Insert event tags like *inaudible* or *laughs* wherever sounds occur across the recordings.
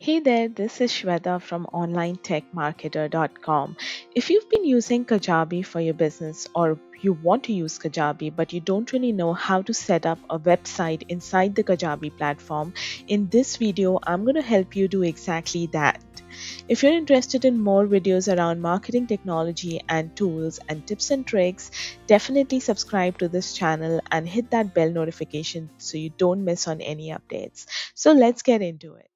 Hey there, this is Shweta from OnlineTechMarketer.com. If you've been using Kajabi for your business or you want to use Kajabi but you don't really know how to set up a website inside the Kajabi platform, in this video I'm going to help you do exactly that. If you're interested in more videos around marketing technology and tools and tips and tricks, definitely subscribe to this channel and hit that bell notification so you don't miss on any updates. So let's get into it.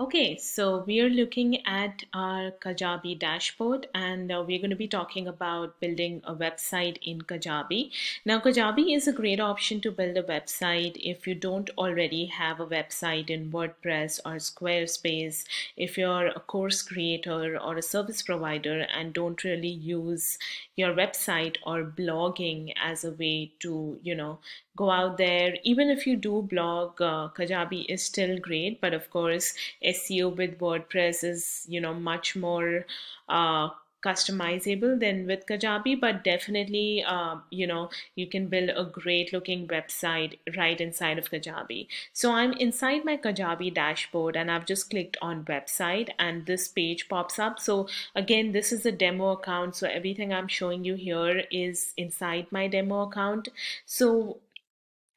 Okay, so we are looking at our Kajabi dashboard and uh, we're going to be talking about building a website in Kajabi. Now, Kajabi is a great option to build a website if you don't already have a website in WordPress or Squarespace, if you're a course creator or a service provider and don't really use your website or blogging as a way to, you know, go out there. Even if you do blog, uh, Kajabi is still great, but of course, SEO with WordPress is, you know, much more uh, customizable than with Kajabi, but definitely, uh, you know, you can build a great looking website right inside of Kajabi. So I'm inside my Kajabi dashboard and I've just clicked on website and this page pops up. So again, this is a demo account. So everything I'm showing you here is inside my demo account. So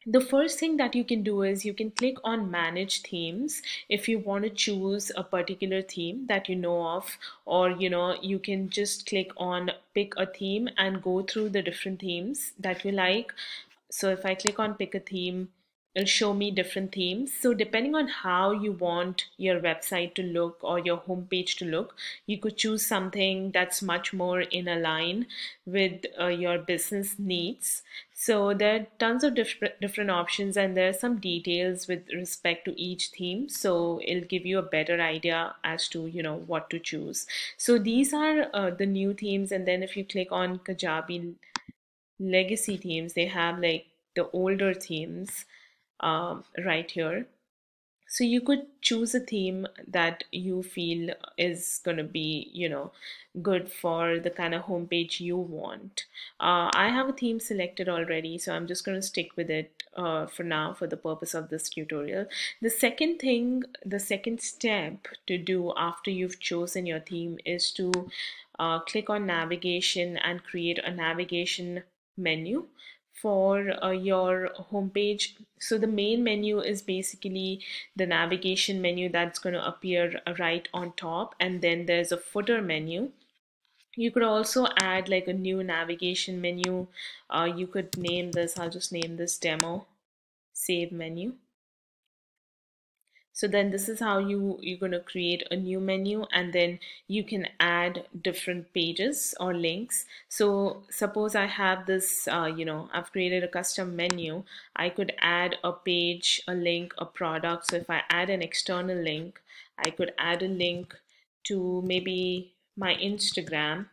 the first thing that you can do is you can click on manage themes. If you want to choose a particular theme that you know of or you know you can just click on pick a theme and go through the different themes that you like. So if I click on pick a theme it'll show me different themes. So depending on how you want your website to look or your homepage to look, you could choose something that's much more in line with uh, your business needs. So there are tons of different different options and there are some details with respect to each theme. So it'll give you a better idea as to, you know, what to choose. So these are uh, the new themes. And then if you click on Kajabi legacy themes, they have like the older themes um, right here. So you could choose a theme that you feel is going to be, you know, good for the kind of homepage you want. Uh, I have a theme selected already, so I'm just going to stick with it uh, for now for the purpose of this tutorial. The second thing, the second step to do after you've chosen your theme is to uh, click on navigation and create a navigation menu for uh, your homepage. So the main menu is basically the navigation menu that's going to appear right on top and then there's a footer menu. You could also add like a new navigation menu. Uh, you could name this, I'll just name this demo, save menu. So then this is how you, you're going to create a new menu and then you can add different pages or links. So suppose I have this, uh, you know, I've created a custom menu. I could add a page, a link, a product. So if I add an external link, I could add a link to maybe my Instagram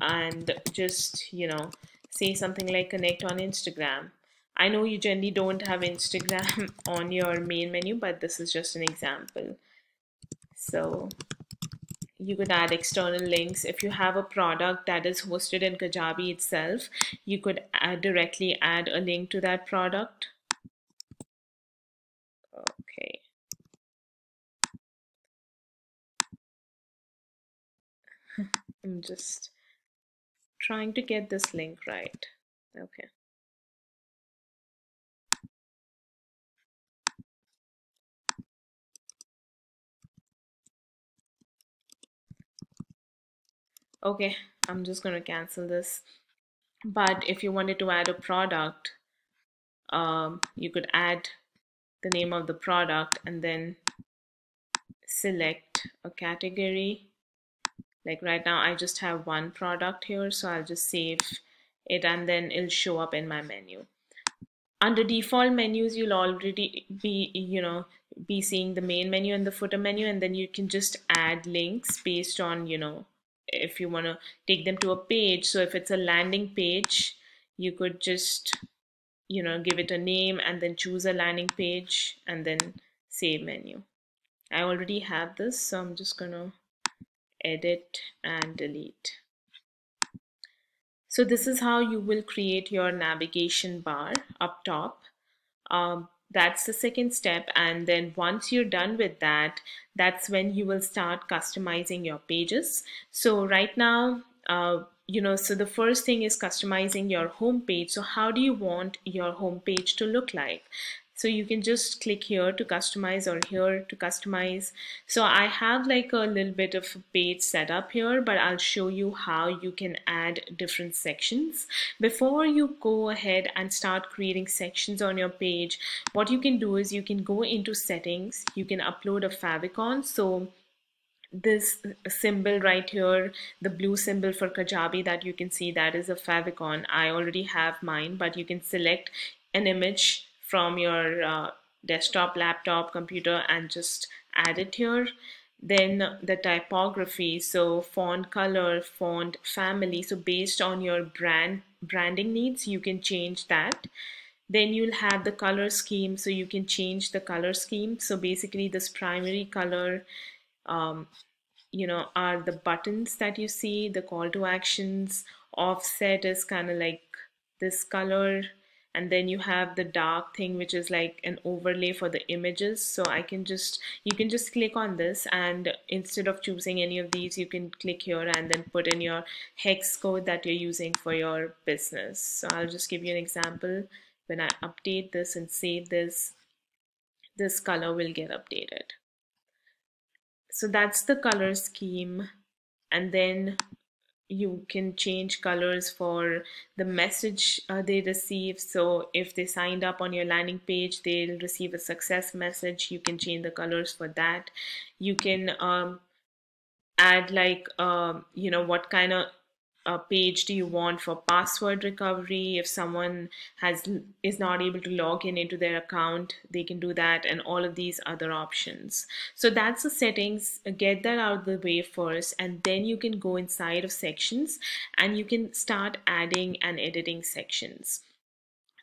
and just, you know, say something like connect on Instagram I know you generally don't have Instagram *laughs* on your main menu, but this is just an example. So you could add external links. If you have a product that is hosted in Kajabi itself, you could add, directly add a link to that product. Okay. *laughs* I'm just trying to get this link right. Okay. Okay I'm just going to cancel this. But if you wanted to add a product um, you could add the name of the product and then select a category. Like right now I just have one product here so I'll just save it and then it'll show up in my menu. Under default menus you'll already be you know be seeing the main menu and the footer menu and then you can just add links based on you know if you want to take them to a page. So if it's a landing page you could just you know give it a name and then choose a landing page and then save menu. I already have this so I'm just gonna edit and delete. So this is how you will create your navigation bar up top. Um, that's the second step. And then once you're done with that, that's when you will start customizing your pages. So right now, uh, you know, so the first thing is customizing your home page. So how do you want your home page to look like? So you can just click here to customize or here to customize. So I have like a little bit of a page set up here, but I'll show you how you can add different sections. Before you go ahead and start creating sections on your page, what you can do is you can go into settings, you can upload a favicon. So this symbol right here, the blue symbol for Kajabi that you can see, that is a favicon. I already have mine, but you can select an image from your uh, desktop, laptop, computer and just add it here. Then the typography, so font color, font family. So based on your brand branding needs, you can change that. Then you'll have the color scheme, so you can change the color scheme. So basically this primary color, um, you know, are the buttons that you see, the call to actions, offset is kind of like this color and then you have the dark thing which is like an overlay for the images. So I can just you can just click on this and instead of choosing any of these you can click here and then put in your hex code that you're using for your business. So I'll just give you an example. When I update this and save this this color will get updated. So that's the color scheme. And then you can change colors for the message uh, they receive. So if they signed up on your landing page they'll receive a success message. You can change the colors for that. You can um, add like um, you know what kind of a page do you want for password recovery? If someone has is not able to log in into their account they can do that and all of these other options. So that's the settings. Get that out of the way first and then you can go inside of sections and you can start adding and editing sections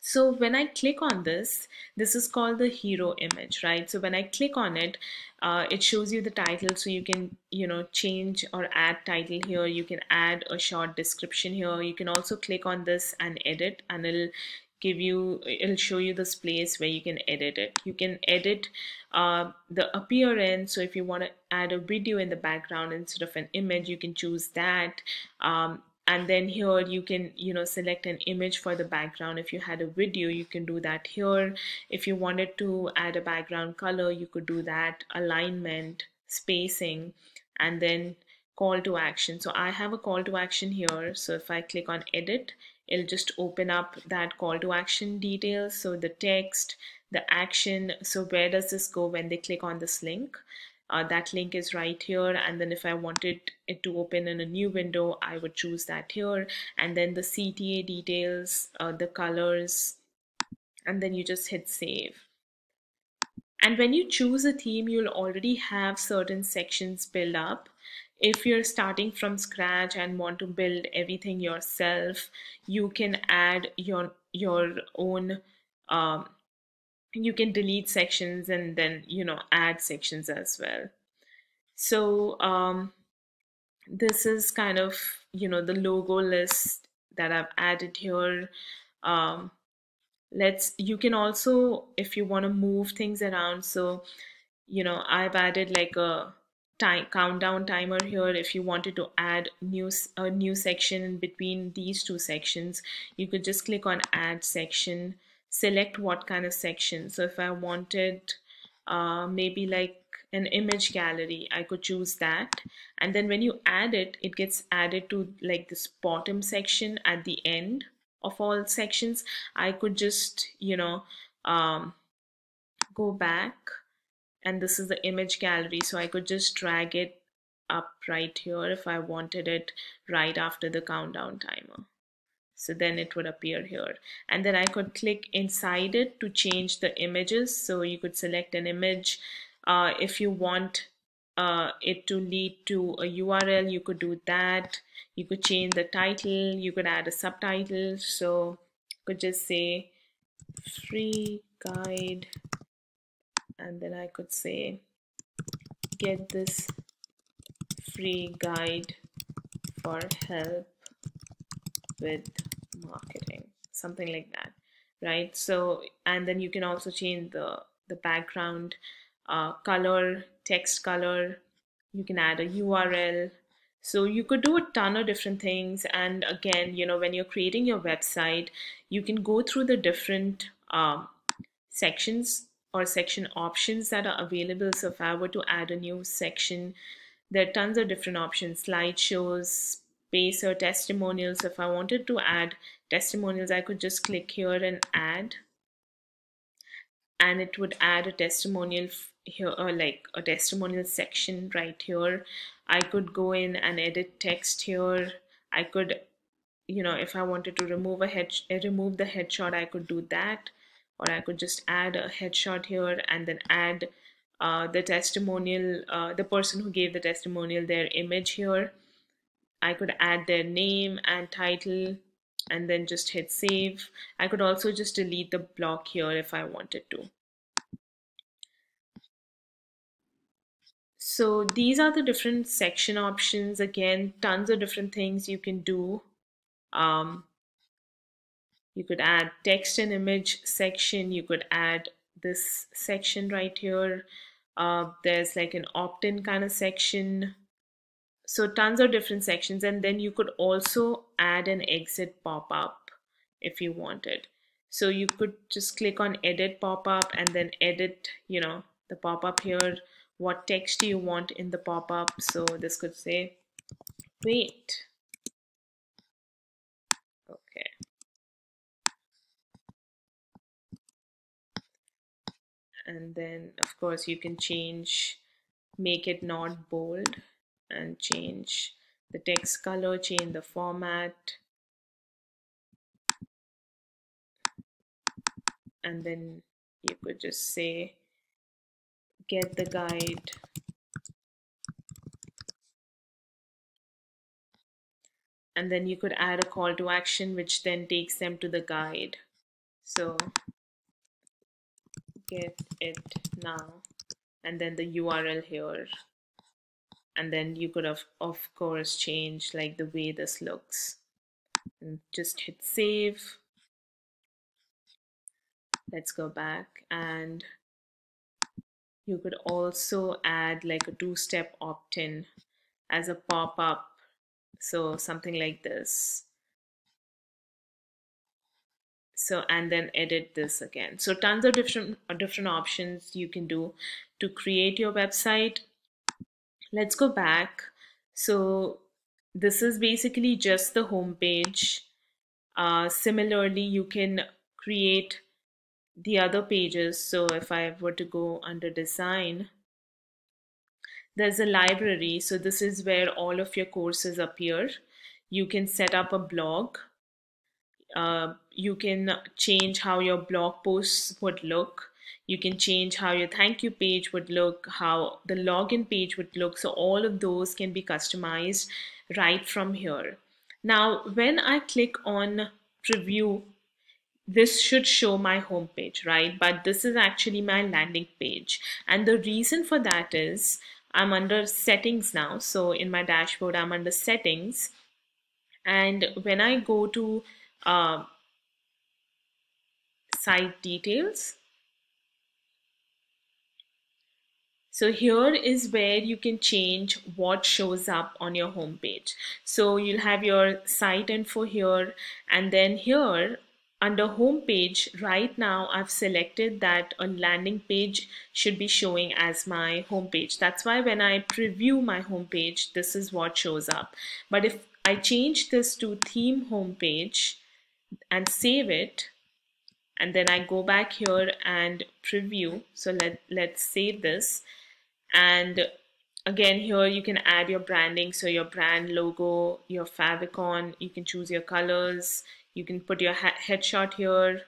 so when I click on this, this is called the hero image, right? So when I click on it, uh, it shows you the title. So you can, you know, change or add title here. You can add a short description here. You can also click on this and edit and it'll give you it'll show you this place where you can edit it you can edit uh, the appearance so if you want to add a video in the background instead of an image you can choose that um, and then here you can you know select an image for the background. If you had a video you can do that here. If you wanted to add a background color you could do that. Alignment spacing and then call to action. So I have a call to action here. So if I click on edit it'll just open up that call to action details. So the text the action. So where does this go when they click on this link uh, that link is right here. And then if I wanted it to open in a new window I would choose that here. And then the CTA details uh, the colors and then you just hit save. And when you choose a theme you'll already have certain sections built up. If you're starting from scratch and want to build everything yourself you can add your your own um, you can delete sections and then you know add sections as well. So um, this is kind of you know the logo list that I've added here. Um, let's you can also if you want to move things around so you know I've added like a time countdown timer here. If you wanted to add new a new section between these two sections you could just click on add section select what kind of section. So if I wanted uh, maybe like an image gallery, I could choose that. And then when you add it, it gets added to like this bottom section at the end of all sections. I could just, you know, um, go back and this is the image gallery. So I could just drag it up right here if I wanted it right after the countdown timer so then it would appear here. And then I could click inside it to change the images. So you could select an image uh, if you want uh, it to lead to a URL you could do that. You could change the title you could add a subtitle. So could just say free guide and then I could say get this free guide for help with marketing, something like that, right? So, and then you can also change the, the background uh, color, text color. You can add a URL. So you could do a ton of different things. And again, you know, when you're creating your website, you can go through the different um, sections or section options that are available. So if I were to add a new section, there are tons of different options, slideshows, space or testimonials. If I wanted to add testimonials, I could just click here and add. And it would add a testimonial here or like a testimonial section right here. I could go in and edit text here. I could, you know, if I wanted to remove a head remove the headshot, I could do that. Or I could just add a headshot here and then add uh, the testimonial, uh, the person who gave the testimonial, their image here. I could add their name and title and then just hit save. I could also just delete the block here if I wanted to. So these are the different section options. Again, tons of different things you can do. Um, you could add text and image section. You could add this section right here. Uh, there's like an opt-in kind of section so tons of different sections and then you could also add an exit pop-up if you wanted. So you could just click on edit pop-up and then edit you know the pop-up here. What text do you want in the pop-up? So this could say wait. Okay. And then of course you can change make it not bold and change the text color, change the format, and then you could just say get the guide. And then you could add a call to action which then takes them to the guide. So get it now. And then the URL here and then you could have of course change like the way this looks. And just hit save. Let's go back and you could also add like a two-step opt-in as a pop-up. So something like this. So and then edit this again. So tons of different different options you can do to create your website let's go back. So this is basically just the home page. Uh, similarly, you can create the other pages. So if I were to go under design, there's a library. So this is where all of your courses appear. You can set up a blog. Uh, you can change how your blog posts would look you can change how your thank you page would look, how the login page would look. So all of those can be customized right from here. Now, when I click on preview, this should show my home page, right? But this is actually my landing page. And the reason for that is I'm under settings now. So in my dashboard, I'm under settings. And when I go to uh, site details, So here is where you can change what shows up on your homepage. So you'll have your site info here and then here under homepage right now I've selected that a landing page should be showing as my homepage. That's why when I preview my homepage, this is what shows up. But if I change this to theme homepage and save it, and then I go back here and preview. So let, let's save this and again here you can add your branding. So your brand logo your favicon you can choose your colors. You can put your headshot here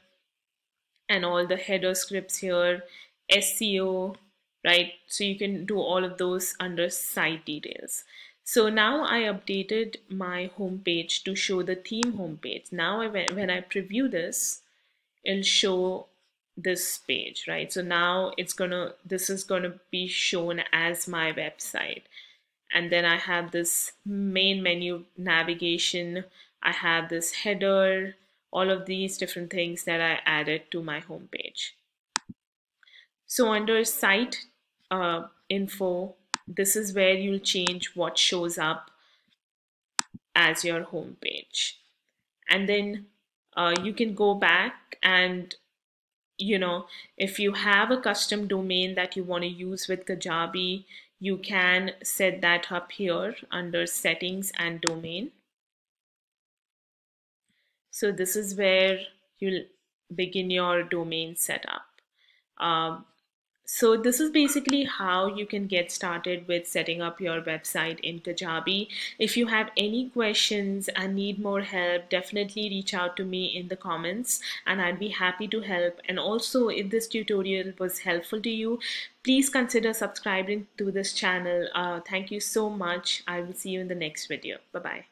and all the header scripts here SEO right? So you can do all of those under site details. So now I updated my homepage to show the theme homepage. Now when I preview this it'll show this page, right? So now it's gonna, this is gonna be shown as my website. And then I have this main menu navigation. I have this header, all of these different things that I added to my homepage. So under site uh, info, this is where you'll change what shows up as your homepage. And then uh, you can go back and you know if you have a custom domain that you want to use with Kajabi you can set that up here under settings and domain. So this is where you'll begin your domain setup. Um, so this is basically how you can get started with setting up your website in Kajabi. If you have any questions and need more help, definitely reach out to me in the comments and I'd be happy to help. And also if this tutorial was helpful to you, please consider subscribing to this channel. Uh, thank you so much. I will see you in the next video. Bye-bye.